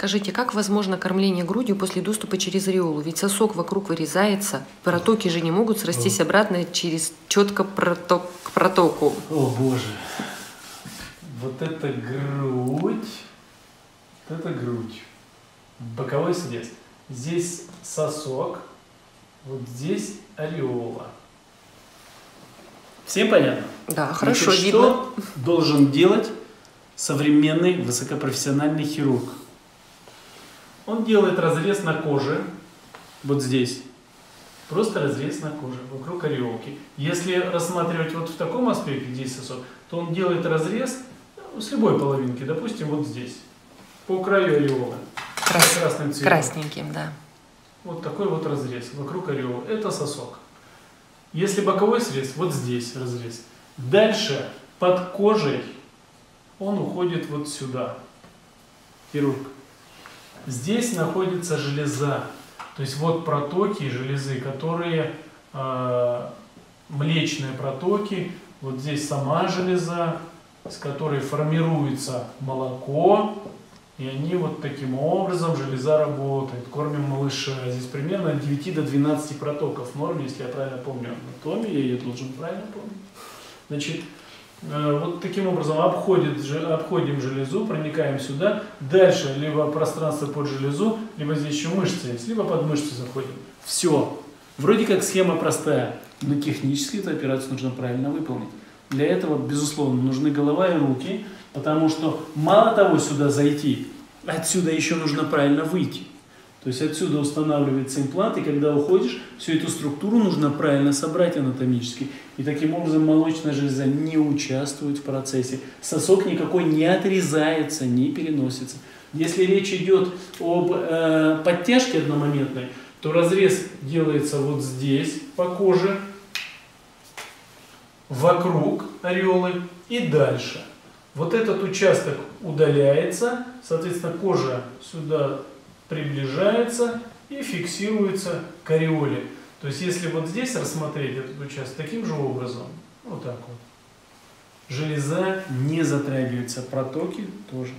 Скажите, как возможно кормление грудью после доступа через ореолу? Ведь сосок вокруг вырезается, протоки же не могут срастись обратно через четко проток, к протоку. О боже. Вот это грудь. Вот это грудь. Боковой срез. Здесь сосок, вот здесь ореола. Всем понятно? Да, хорошо Значит, видно. Что должен делать современный высокопрофессиональный хирург? Он делает разрез на коже, вот здесь. Просто разрез на коже, вокруг ореолки. Если рассматривать вот в таком аспекте, здесь сосок, то он делает разрез ну, с любой половинки, допустим, вот здесь, по краю ореолы, Крас- красным цветом. Красненьким, да. Вот такой вот разрез вокруг ореола. Это сосок. Если боковой срез, вот здесь разрез. Дальше под кожей он уходит вот сюда. Хирург. Здесь находится железа. То есть вот протоки железы, которые э, млечные протоки. Вот здесь сама железа, с которой формируется молоко, и они вот таким образом, железа работает, кормим малыша. Здесь примерно от 9 до 12 протоков в норме, если я правильно помню анатомию, я ее должен правильно помнить. Значит, вот таким образом обходит, обходим железу, проникаем сюда. Дальше либо пространство под железу, либо здесь еще мышцы есть, либо под мышцы заходим. Все. Вроде как схема простая, но технически эту операцию нужно правильно выполнить. Для этого, безусловно, нужны голова и руки, потому что мало того сюда зайти, отсюда еще нужно правильно выйти. То есть отсюда устанавливается имплант, и когда уходишь, всю эту структуру нужно правильно собрать анатомически. И таким образом молочная железа не участвует в процессе. Сосок никакой не отрезается, не переносится. Если речь идет об э, подтяжке одномоментной, то разрез делается вот здесь по коже, вокруг ореолы и дальше. Вот этот участок удаляется, соответственно, кожа сюда приближается и фиксируется к ореоле. То есть, если вот здесь рассмотреть этот участок таким же образом, вот так вот, железа не затрагивается, протоки тоже.